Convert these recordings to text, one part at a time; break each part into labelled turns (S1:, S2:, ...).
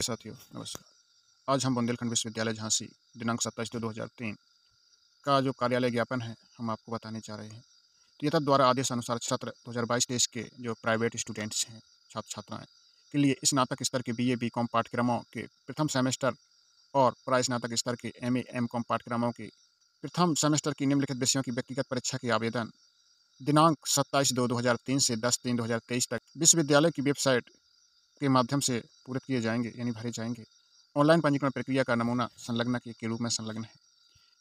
S1: साथियों, नमस्कार। आज हम बुंदेलखंड विश्वविद्यालय झांसी, दिनांक सत्ताईस दो दो हज़ार तीन, का जो कार्यालय ज्ञापन है, हम आपको बताने जा रहे हैं। तो यथा द्वारा आदेश अनुसार छात्र 2022 देश के जो प्राइवेट स्टूडेंट्स हैं छात्र छात्राएँ के लिए स्नातक स्तर के बी ए बी कॉम पाठ्यक्रमों के प्रथम सेमेस्टर और स्नातक स्तर के एम ए एम कॉम पाठ्यक्रमों के प्रथम सेमेस्टर की निम्नलिखित विषयों की व्यक्तिगत परीक्षा के आवेदन, दिनांक सत्ताईस दो दो हज़ार तीन से दस तीन दो हज़ार तेईस तक। विश्वविद्यालय की वेबसाइट के माध्यम से पूरे किए जाएँगे, यानी भरे जाएँगे। ऑनलाइन पंजीकरण प्रक्रिया का नमूना संलग्न के रूप में संलग्न है।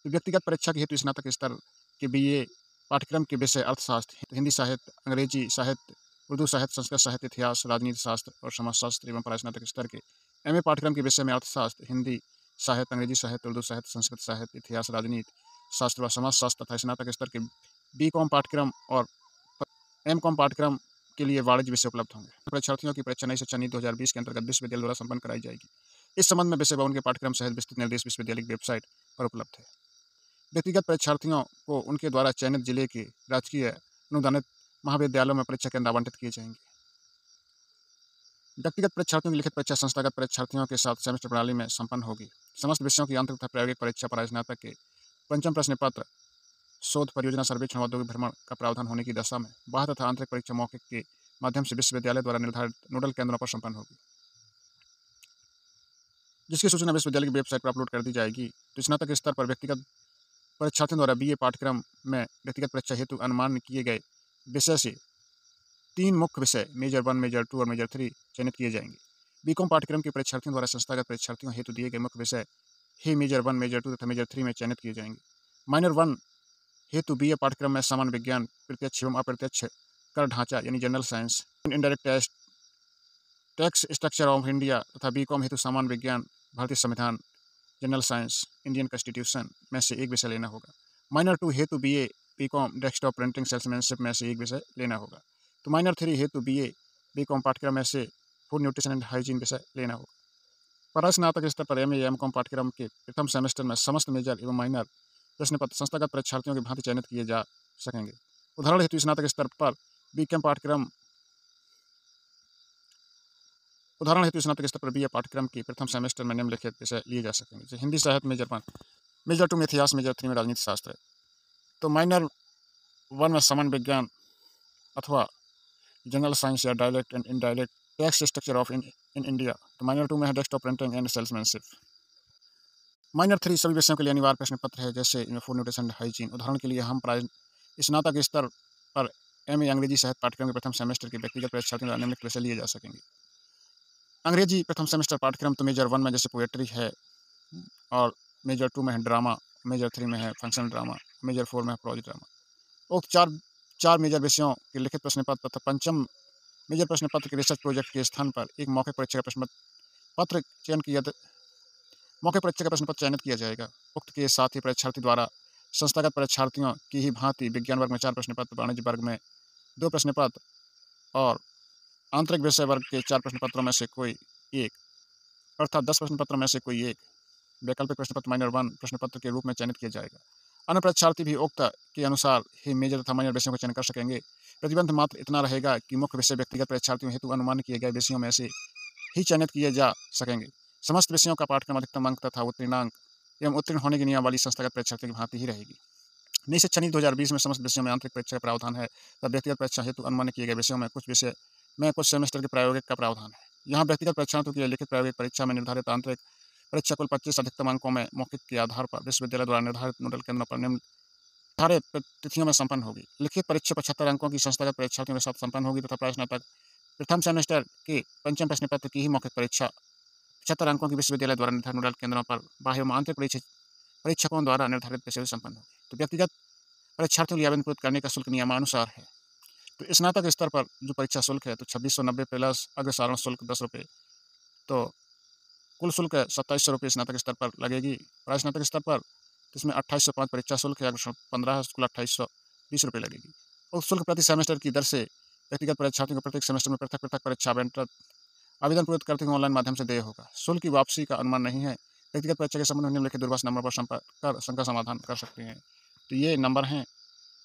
S1: तो व्यक्तिगत परीक्षा के हेतु स्नातक स्तर के बी ए पाठ्यक्रम के विषय अर्थशास्त्र हिंदी साहित्य, अंग्रेज़ी साहित्य, उर्दू साहित्य, संस्कृत साहित्य, इतिहास, राजनीति शास्त्र और समाजशास्त्र एवं परास्नातक स्तर के एम ए पाठ्यक्रम के विषय में अर्थशास्त्र, हिंदी साहित्य, अंग्रेज़ी साहित्य, उर्दू साहित्य, संस्कृत साहित्य, इतिहास, राजनीति शास्त्र व समाजशास्त्र तथा स्नातक स्तर के बी कॉम पाठ्यक्रम और एम कॉम पाठ्यक्रम के लिए वाणिज्य विषय उपलब्ध होंगे। परीक्षार्थियों की परीक्षा नई शिक्षा नीति दो हज़ार बीस के अंतर्गत विश्वविद्यालय द्वारा संपन्न कराई जाएगी। इस संबंध में विषय भवन के पाठ्यक्रम सहित विस्तृत निर्देश विश्वविद्यालय की वेबसाइट पर उपलब्ध है। व्यक्तिगत परीक्षार्थियों को उनके द्वारा चयनित ज़िले के राजकीय अनुदानित महाविद्यालयों में परीक्षा केंद्र आवंटित किए जाएँगे। व्यक्तिगत परीक्षार्थियों की लिखित परीक्षा संस्थागत परीक्षार्थियों के साथ सेमेस्टर प्रणाली में संपन्न होगी। समस्त विषयों की आंतरिक तथा प्रायोगिक परीक्षा पर स्नातक के पंचम प्रश्न पत्र शोध परियोजना सर्वेक्षण औद्योगिक भ्रमण का प्रावधान होने की दशा में बाह्य तथा आंतरिक परीक्षा मौके के माध्यम से विश्वविद्यालय द्वारा निर्धारित नोडल केंद्रों पर संपन्न होगी। जिसकी सूचना विश्वविद्यालय की वेबसाइट पर अपलोड कर दी जाएगी तो स्नातक स्तर पर व्यक्तिगत परीक्षार्थियों द्वारा बीए पाठ्यक्रम में व्यक्तिगत परीक्षा हेतु अनुमान किए गए विषय से तीन मुख्य विषय, मेजर वन, मेजर टू और मेजर थ्री, चयनित किए जाएँगे। बीकॉम पाठ्यक्रम के परीक्षार्थियों द्वारा संस्थागत परीक्षार्थियों हेतु दिए गए मुख्य विषय, ही मेजर वन, मेजर टू तथा मेजर थ्री में चयनित किए जाएँगे। माइनर वन हेतु बी ए पाठ्यक्रम में सामान्य विज्ञान, प्रत्यक्ष एवं अप्रत्यक्ष कर ढांचा, यानी general science indirect test tax structure of India तथा बी कॉम हेतु सामान्य विज्ञान, भारतीय संविधान जनरल साइंस इंडियन कॉन्स्टिट्यूशन में से एक विषय लेना होगा। माइनर टू हेतु B A B Com desktop printing salesmanship में से एक विषय लेना होगा। तो माइनर थ्री हेतु बी ए बी कॉम पाठ्यक्रम में से फ़ूड न्यूट्रिशन एंड हाइजीन विषय लेना होगा। परास्नातक स्तर पर एम ए एम कॉम पाठ्यक्रम के प्रथम सेमेस्टर में समस्त मेजर एवं माइनर प्रश्न पत्र, संस्थागत परीक्षार्थियों की भांति चयनित किए जा सकेंगे। उदाहरण हेतु स्नातक स्तर पर बी कैम पाठ्यक्रम उदाहरण हेतु स्नातक स्तर पर बी ए पाठ्यक्रम की प्रथम सेमेस्टर में निम्नलिखित विषय लिए जा सकेंगे। जैसे हिंदी, साहित्य, मेजर वन, मेजर टू में इतिहास, मेजर थ्री में राजनीति शास्त्र तो माइनर वन में समान विज्ञान अथवा जनरल साइंस या direct and indirect tax structure of in in India. तो माइनर टू में है desktop printing and salesmanship. Minor three सभी विषयों के लिए अनिवार्य प्रश्न पत्र है, जैसे फ़ूड न्यूट्रिशन हाइजीन उदाहरण के लिए हम स्नातक स्तर पर एम ए अंग्रेज़ी साहित्य पाठ्यक्रम के प्रथम सेमेस्टर के व्यक्तिगत परीक्षार्थियों द्वारा निम्नलिखित विषय लिए जा सकेंगे। अंग्रेज़ी प्रथम सेमेस्टर पाठ्यक्रम तो मेजर वन में, जैसे पोएट्री है, और मेजर टू में है ड्रामा मेजर थ्री में है फंक्शनल ड्रामा मेजर फोर में है प्रोज ड्रामा उक्त चार चार मेजर विषयों के लिखित प्रश्न पत्र तथा पंचम मेजर प्रश्न पत्र के रिसर्च प्रोजेक्ट के स्थान पर एक मौखिक परीक्षा का प्रश्न पत्र चयन किया मौके परीक्षा का प्रश्न पत्र चयनित किया जाएगा। उक्त के साथ ही परीक्षार्थी द्वारा संस्थागत परीक्षार्थियों की ही भांति विज्ञान वर्ग में चार प्रश्न पत्र, वाणिज्य वर्ग में दो प्रश्न पत्र और आंतरिक विषय वर्ग के चार प्रश्न पत्रों में से कोई एक, अर्थात दस प्रश्न पत्रों में से कोई एक वैकल्पिक प्रश्न पत्र माइनर वन प्रश्न पत्र के रूप में चयनित किया जाएगा। अन्य परीक्षार्थी भी उक्त के अनुसार ही मेजर तथा माइनर विषयों का चयन कर सकेंगे। प्रतिबंध मात्र इतना रहेगा कि मुख्य विषय व्यक्तिगत परीक्षार्थियों हेतु अनुमान किए गए विषयों में से ही चयनित किए जा सकेंगे। समस्त विषयों का पाठ्यक्रम अधिकतम अंक तथा उत्तीर्णांक एवं उत्तीर्ण होने की वाली संस्थागत परीक्षार्थियों की भांति ही रहेगी। दो हज़ार बीस में समस्त विषयों में आंतरिक परीक्षा का प्रावधान है तथा व्यक्तिगत परीक्षा हेतु अनुमान किए गए विषयों में कुछ विषय में कुछ सेमेस्टर के प्रायोगिक का प्रावधान है। यहाँ व्यक्तिगत परीक्षार्थियों की लिखित प्रायोगिक परीक्षा में निर्धारित आंतरिक परीक्षा कुल पच्चीस अधिकतम अंकों में मौखिक के आधार पर विश्वविद्यालय द्वारा निर्धारित नोडल केंद्रों पर निम्न निर्धारित तिथियों में संपन्न होगी। लिखित परीक्षा पचहत्तर अंकों की संस्थागत परीक्षार्थियों के साथ संपन्न होगी तथा प्रश्नातक प्रथम सेमेस्टर के पंचम प्रश्न पत्र की ही मौखिक परीक्षा पचहत्तर अंकों की विश्वविद्यालय द्वारा निर्धारित नोडल केंद्रों पर बाह्य आंतरिक परीक्षकों द्वारा निर्धारित विषय संपन्न होगी तो व्यक्तिगत परीक्षार्थियों के आवेदन करने का शुल्क नियमानुसार है। तो स्नातक स्तर पर जो परीक्षा शुल्क है तो छब्बीस सौ नब्बे प्लस अग्रसारण शुल्क दस रुपये तो कुल शुल्क सत्ताईस सौ रुपये स्नातक स्तर पर लगेगी। स्नातक स्तर पर इसमें अट्ठाईस सौ पाँच परीक्षा शुल्क है अगर पंद्रह, कुल अट्ठाईस सौ बीस रुपये लगेगी। और शुल्क प्रति सेमेस्टर की दर से व्यक्तिगत परीक्षार्थियों को प्रत्येक सेमेस्टर में पृथक पृथक परीक्षा आवंटन आवेदन पूर्त करते हुए ऑनलाइन माध्यम से देय होगा। शुल्क की वापसी का अनुमान नहीं है। व्यक्तिगत परीक्षा के संबंध में निम्नलिखित दूरभाष नंबर पर संपर्क कर शंका समाधान कर सकते हैं। तो ये नंबर हैं।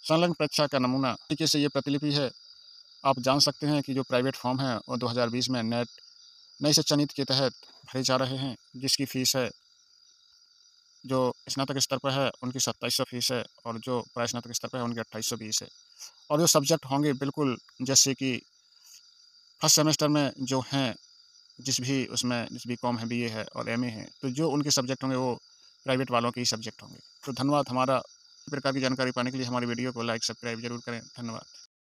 S1: संलग्न परीक्षा का नमूना। तरीके से ये प्रतिलिपि है। आप जान सकते हैं कि जो प्राइवेट फॉर्म है, वो 2020 में नेट, नई शिक्षा नीति के तहत भरे जा रहे हैं, जिसकी फ़ीस है, जो स्नातक स्तर पर है, उनकी सत्ताईस सौ फ़ीस है और जो स्नातक स्तर पर है, उनकी अट्ठाईस सौ फ़ीस है। और जो सब्जेक्ट होंगे, बिल्कुल जैसे कि फ़र्स्ट सेमेस्टर में जो हैं जिस भी उसमें जिस भी कॉम है बीए है और एमए है तो जो उनके सब्जेक्ट होंगे, वो प्राइवेट वालों के ही सब्जेक्ट होंगे। तो धन्यवाद हमारा प्रकार की जानकारी पाने के लिए हमारे वीडियो को लाइक सब्सक्राइब ज़रूर करें। धन्यवाद।